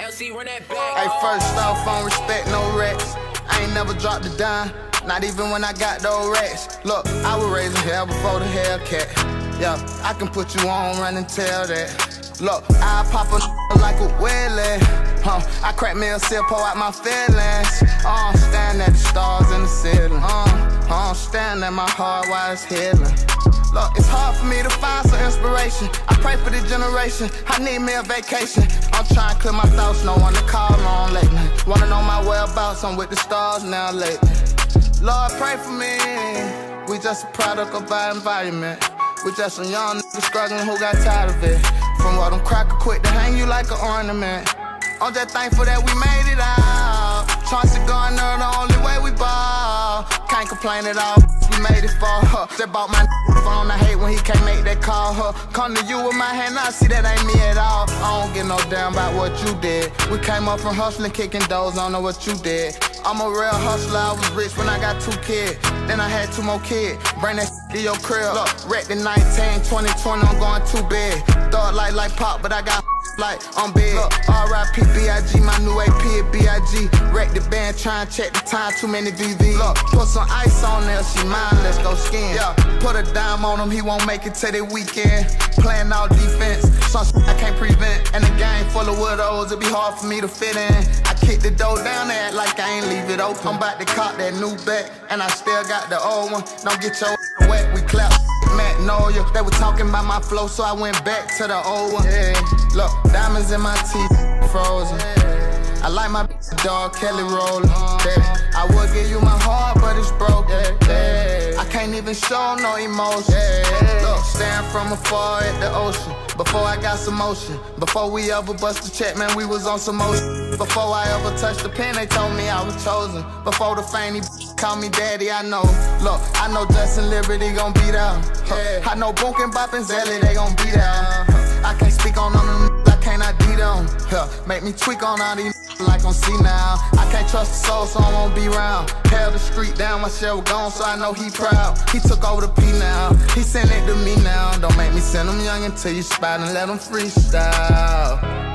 TLC, run that back. Hey, first off, I don't respect no rats. I ain't never dropped a dime, not even when I got those rats. Look, I was raising hell before the Hellcat. Yeah, I can put you on, run and tell that. Look, I pop a like a whaley. Huh, I crack me a sip, pour out my feelings. Uh, stand at the stars in the ceiling. Uh, uh, stand at my heart while it's healing. Look, it's hard for me to find some. I pray for the generation. I need me a vacation. I'm trying to clear my thoughts, no one to call on lately. Wanna know my whereabouts? I'm with the stars now lately. Lord, pray for me. We just a product of our environment. We just some young niggas struggling who got tired of it. From what them cracker quick to hang you like an ornament. I'm just thankful that we made it out. Go under the Can't complain at all made it for her. Just bought my phone, I hate when he can't make that call. Her come to you with my hand, I see that ain't me at all. I don't get no damn about what you did. We came up from hustling, kicking doors, I don't know what you did. I'm a real hustler, I was rich when I got two kids. Then I had two more kids. Bring that to your crib. Look, wrecked the 19, 20, 20, I'm going too big. Thought like like pop, but I got like I'm big. Look, R.I.P. B.I.G. My new AP B.I.G. Wreck the band, try and check the time. Too many VV. Look, put some ice on there. She mine. Let's go skin. Yeah, put a dime on him. He won't make it till the weekend. Playing all defense. Some I can't prevent. And the game full of widows. It be hard for me to fit in. Kick the door down there like I ain't leave it open. I'm about to cop that new back, and I still got the old one. Don't get your wet. We clap. Magnolia. They were talking about my flow, so I went back to the old one. Yeah. Look, diamonds in my teeth, frozen. I like my dog Kelly rolling. Yeah. I would give you my heart, but it's broke. Yeah. I can't even show no emotion. Look, staring from afar at the ocean. Before I got some motion. Before we ever bust the check, man, we was on some motion. Before I ever touched the pen, they told me I was chosen. Before the fame, call me daddy, I know. Look, I know Justin Liberty gon' be there. Yeah. I know Boonk and Bop and Zelly, they gon' be there. I can't speak on them, I can't ID Yeah. Make me tweak on all these like on C now. I can't trust the soul, so I won't be around. Held the street down, my shell gone, so I know he proud. He took over the P now, he sent it to me now. Don't make me send him young until you spot and let him freestyle.